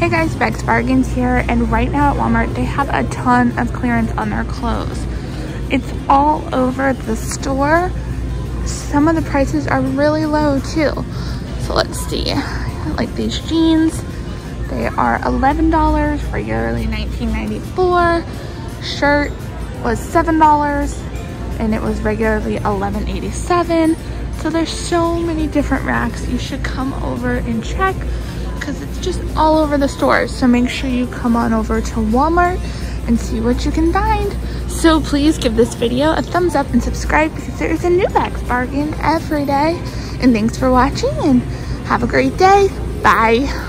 Hey guys, Bec's Bargains here, and right now at Walmart they have a ton of clearance on their clothes. It's all over the store. Some of the prices are really low too. So let's see. Like these jeans, they are $11, regularly $19.94. Shirt was $7 and it was regularly $11.87. So there's so many different racks. You should come over and check because it's just all over the stores. So make sure you come on over to Walmart and see what you can find. So please give this video a thumbs up and subscribe because there's a new Bec's bargain every day. And thanks for watching and have a great day. Bye.